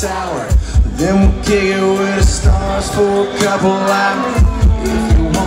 tower. Then we'll kick it with the stars for a couple hours.